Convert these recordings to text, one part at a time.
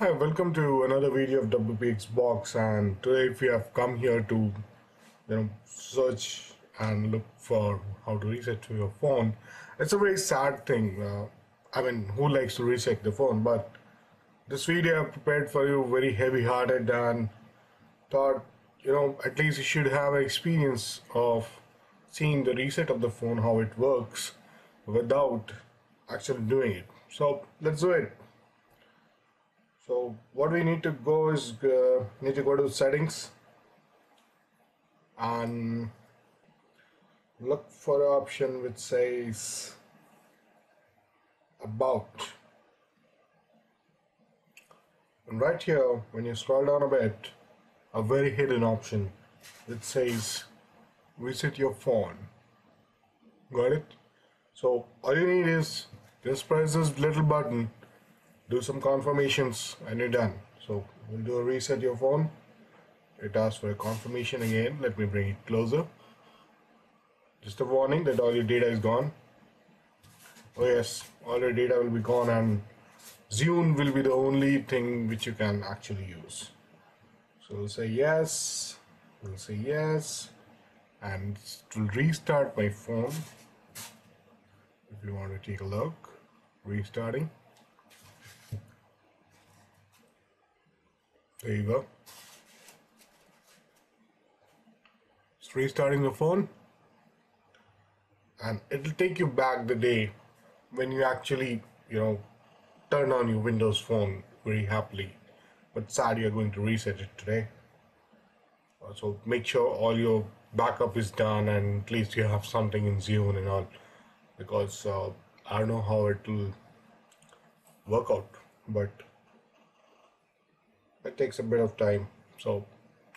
Hi, welcome to another video of WPXBOX and today we have come here to you know search and look for how to reset to your phone. It's a very sad thing. Uh, I mean, who likes to reset the phone? But this video I prepared for you very heavy-hearted and thought you know at least you should have an experience of seeing the reset of the phone, how it works without actually doing it. So let's do it so what we need to go is uh, need to go to settings and look for option which says about. And right here when you scroll down a bit a very hidden option that says reset your phone. Got it? So all you need is just press this little button do some confirmations and you're done. So we'll do a reset your phone it asks for a confirmation again. Let me bring it closer. Just a warning that all your data is gone. Oh yes all your data will be gone and Zune will be the only thing which you can actually use. So we'll say yes. We'll say yes. And it will restart my phone if you want to take a look restarting There you go. It's restarting the phone and it'll take you back the day when you actually, you know, turn on your Windows phone very happily. But sad you're going to reset it today. So make sure all your backup is done and at least you have something in Zune and all because uh, I don't know how it will work out but it takes a bit of time. So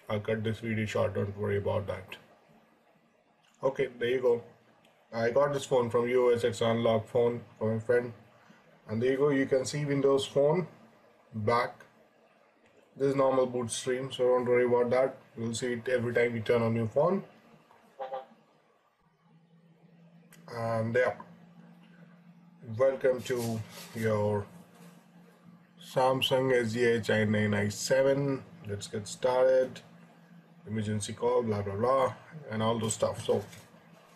I'll cut this video short. Don't worry about that. Okay there you go. I got this phone from US it's unlocked phone from a friend. And there you go. You can see Windows phone back. This is normal boot stream so don't worry about that. You'll see it every time you turn on your phone. And yeah. Welcome to your Samsung SGH i917 let's get started. Emergency call blah blah blah and all those stuff. So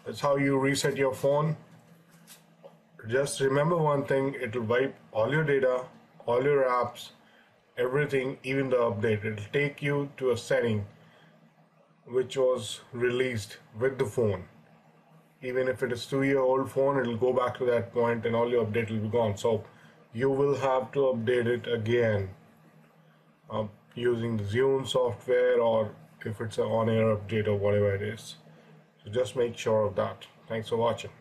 that's how you reset your phone. Just remember one thing it will wipe all your data all your apps everything even the update. It'll take you to a setting which was released with the phone. Even if it is two year old phone it'll go back to that point and all your update will be gone. So you will have to update it again uh, using the Zune software or if it's an on-air update or whatever it is. So just make sure of that. Thanks for watching